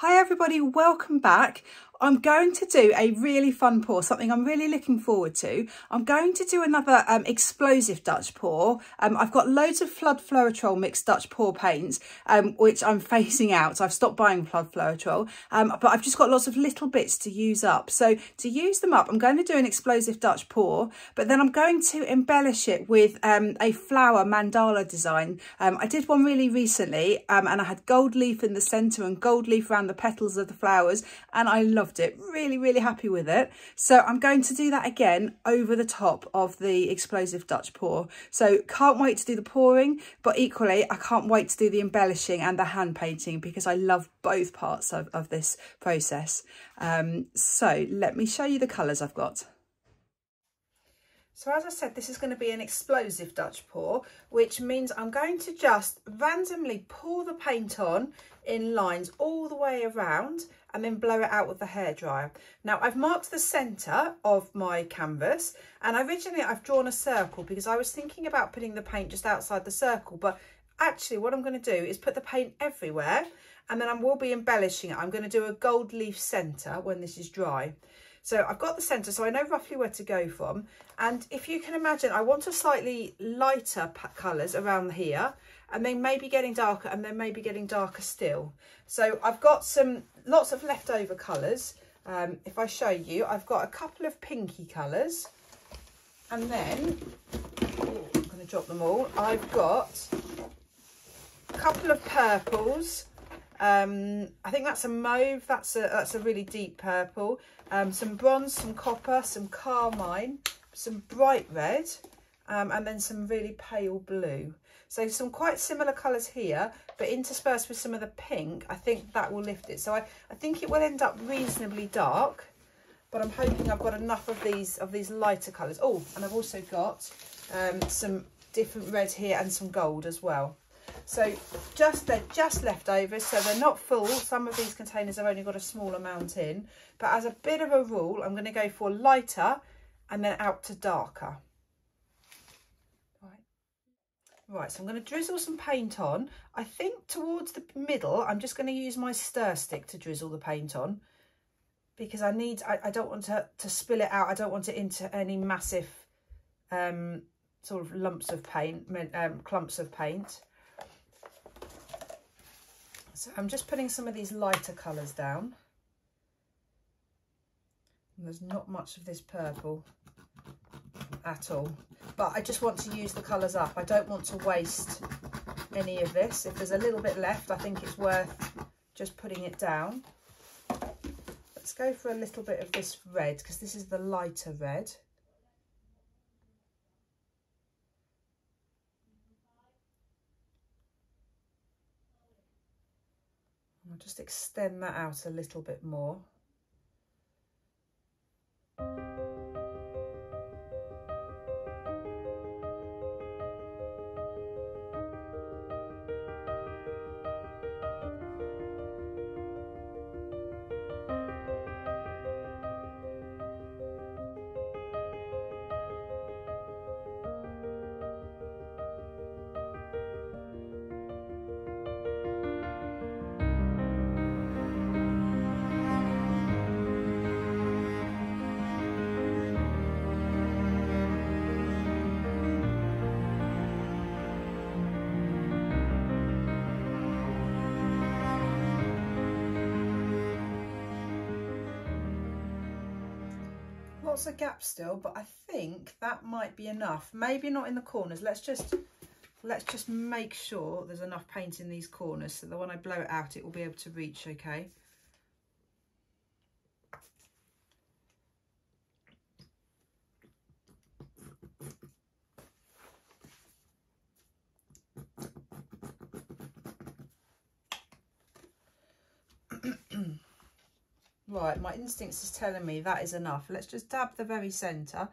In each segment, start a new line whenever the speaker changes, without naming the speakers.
Hi everybody, welcome back. I'm going to do a really fun pour, something I'm really looking forward to. I'm going to do another um, explosive Dutch pour. Um, I've got loads of Flood Floetrol mixed Dutch pour paints, um, which I'm phasing out. I've stopped buying Flood Floetrol, um, but I've just got lots of little bits to use up. So to use them up, I'm going to do an explosive Dutch pour, but then I'm going to embellish it with um, a flower mandala design. Um, I did one really recently and I had gold leaf in the centre and gold leaf around the petals of the flowers and I love loved it. Really, really happy with it. So I'm going to do that again over the top of the explosive Dutch pour. So can't wait to do the pouring, but equally I can't wait to do the embellishing and the hand painting because I love both parts of, of this process. Um, so let me show you the colours I've got. So as I said, this is going to be an explosive Dutch pour, which means I'm going to just randomly pour the paint on in lines all the way around and then blow it out with the hairdryer. Now I've marked the centre of my canvas and originally I've drawn a circle because I was thinking about putting the paint just outside the circle, but actually what I'm going to do is put the paint everywhere and then I will be embellishing it. I'm going to do a gold leaf centre when this is dry. So I've got the centre, so I know roughly where to go from. And if you can imagine, I want a slightly lighter colours around here, and then maybe getting darker, and then maybe getting darker still. So I've got some lots of leftover colours. Um, if I show you, I've got a couple of pinky colours, and then I'm going to drop them all. I've got a couple of purples. Um, I think that's a mauve. That's a that's a really deep purple um, some bronze, some copper, some carmine, some bright red, um, and then some really pale blue. So some quite similar colours here, but interspersed with some of the pink, I think that will lift it. So I, I think it will end up reasonably dark, but I'm hoping I've got enough of these of these lighter colours. Oh, and I've also got um, some different red here and some gold as well. So just they're just leftovers, so they're not full. Some of these containers have only got a small amount in. But as a bit of a rule, I'm going to go for lighter and then out to darker. Right. Right, so I'm going to drizzle some paint on. I think towards the middle, I'm just going to use my stir stick to drizzle the paint on because I need, I, I don't want to, to spill it out. I don't want it into any massive um, sort of lumps of paint, um, clumps of paint. So I'm just putting some of these lighter colours down. And there's not much of this purple at all. But I just want to use the colours up. I don't want to waste any of this. If there's a little bit left, I think it's worth just putting it down. Let's go for a little bit of this red because this is the lighter red. Just extend that out a little bit more. Lots of gaps still, but I think that might be enough. Maybe not in the corners. Let's just let's just make sure there's enough paint in these corners so that when I blow it out, it will be able to reach okay. Right, my instincts is telling me that is enough. Let's just dab the very centre.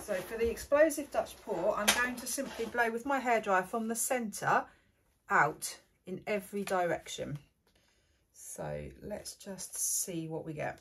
So for the explosive Dutch pour, I'm going to simply blow with my hairdryer from the centre out in every direction. So let's just see what we get.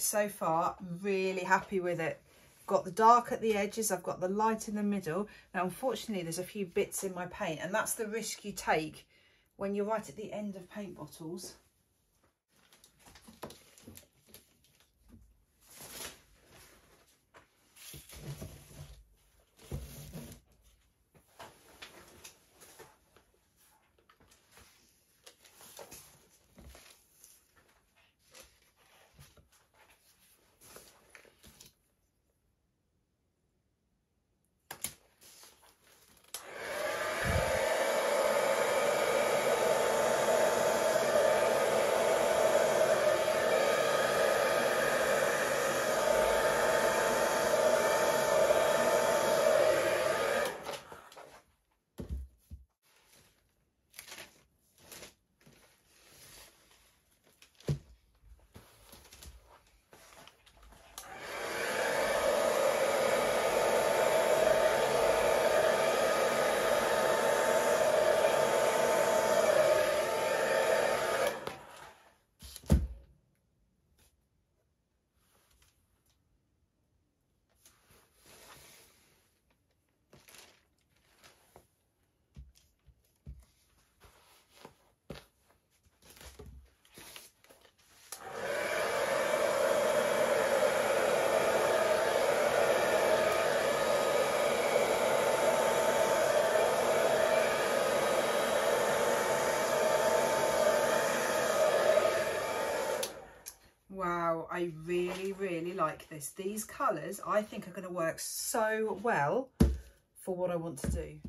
So far, really happy with it. Got the dark at the edges, I've got the light in the middle. Now, unfortunately, there's a few bits in my paint, and that's the risk you take when you're right at the end of paint bottles. I really, really like this. These colours I think are going to work so well for what I want to do.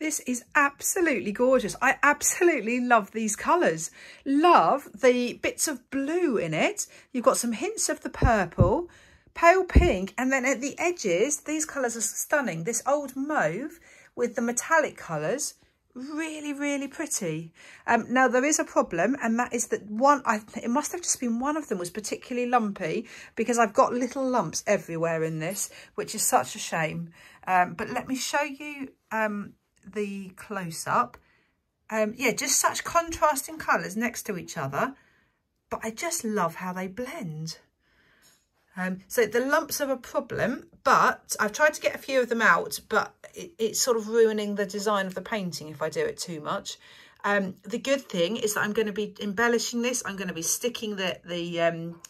This is absolutely gorgeous. I absolutely love these colours. Love the bits of blue in it. You've got some hints of the purple, pale pink, and then at the edges, these colours are stunning. This old mauve with the metallic colours really really pretty. Um, now there is a problem and that is that one i it must have just been one of them was particularly lumpy because i've got little lumps everywhere in this which is such a shame. Um, but let me show you um, the close-up. Um, yeah just such contrasting colors next to each other but i just love how they blend um, so the lumps are a problem, but I've tried to get a few of them out, but it, it's sort of ruining the design of the painting if I do it too much. Um, the good thing is that I'm going to be embellishing this. I'm going to be sticking the, the um,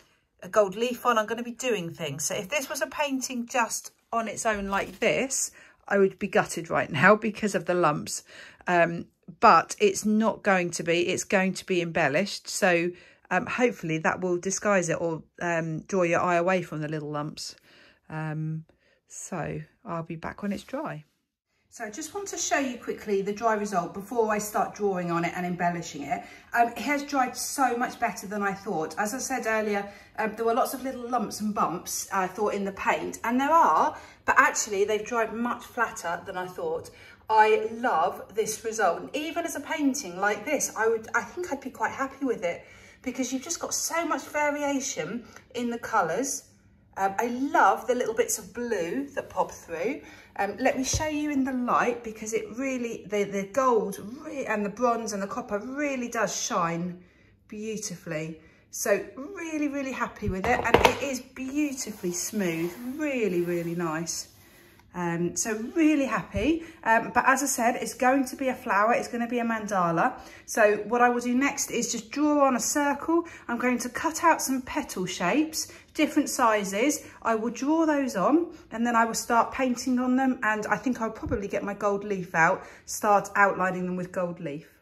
gold leaf on. I'm going to be doing things. So if this was a painting just on its own like this, I would be gutted right now because of the lumps. Um, but it's not going to be. It's going to be embellished. So um, hopefully that will disguise it or um, draw your eye away from the little lumps. Um, so I'll be back when it's dry. So I just want to show you quickly the dry result before I start drawing on it and embellishing it. Um, it has dried so much better than I thought. As I said earlier, um, there were lots of little lumps and bumps, I thought, in the paint. And there are, but actually they've dried much flatter than I thought. I love this result. Even as a painting like this, I would, I think I'd be quite happy with it because you've just got so much variation in the colours. Um, I love the little bits of blue that pop through. Um, let me show you in the light because it really, the, the gold and the bronze and the copper really does shine beautifully. So really, really happy with it. And it is beautifully smooth, really, really nice. Um, so really happy. Um, but as I said, it's going to be a flower. It's going to be a mandala. So what I will do next is just draw on a circle. I'm going to cut out some petal shapes, different sizes. I will draw those on and then I will start painting on them. And I think I'll probably get my gold leaf out, start outlining them with gold leaf.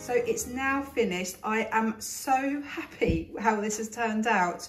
So it's now finished. I am so happy how this has turned out.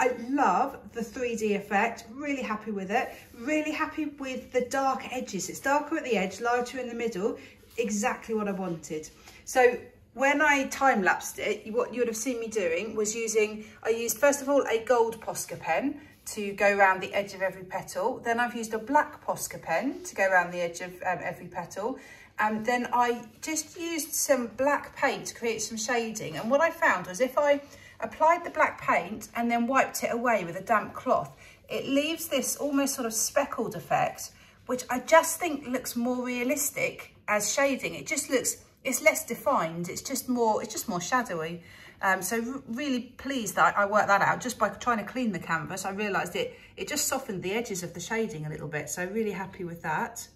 I love the 3D effect, really happy with it. Really happy with the dark edges. It's darker at the edge, lighter in the middle, exactly what I wanted. So when I time lapsed it, what you would have seen me doing was using, I used first of all a gold Posca pen to go around the edge of every petal. Then I've used a black Posca pen to go around the edge of um, every petal. And then I just used some black paint to create some shading. And what I found was if I applied the black paint and then wiped it away with a damp cloth, it leaves this almost sort of speckled effect, which I just think looks more realistic as shading. It just looks, it's less defined. It's just more, it's just more shadowy. Um, so really pleased that I worked that out just by trying to clean the canvas. I realised it, it just softened the edges of the shading a little bit. So really happy with that.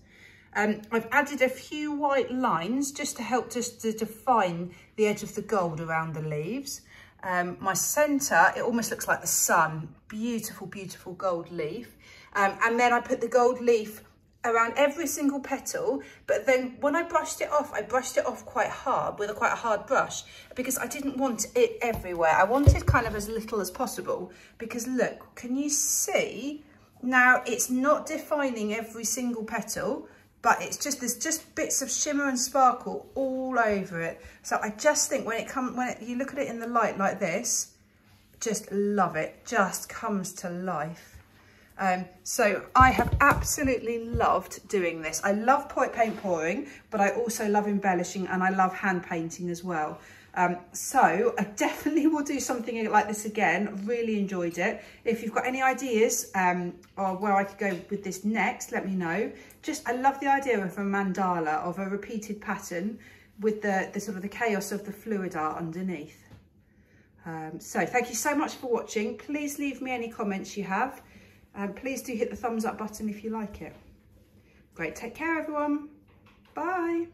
Um, I've added a few white lines just to help just to define the edge of the gold around the leaves. Um, my centre, it almost looks like the sun. Beautiful, beautiful gold leaf. Um, and then I put the gold leaf around every single petal but then when I brushed it off I brushed it off quite hard with a quite a hard brush because I didn't want it everywhere I wanted kind of as little as possible because look can you see now it's not defining every single petal but it's just there's just bits of shimmer and sparkle all over it so I just think when it comes when it, you look at it in the light like this just love it just comes to life um, so I have absolutely loved doing this. I love point paint pouring, but I also love embellishing and I love hand painting as well. Um, so I definitely will do something like this again. Really enjoyed it. If you've got any ideas um, or where I could go with this next, let me know. Just, I love the idea of a mandala, of a repeated pattern with the, the sort of the chaos of the fluid art underneath. Um, so thank you so much for watching. Please leave me any comments you have. And please do hit the thumbs up button if you like it. Great, take care everyone. Bye.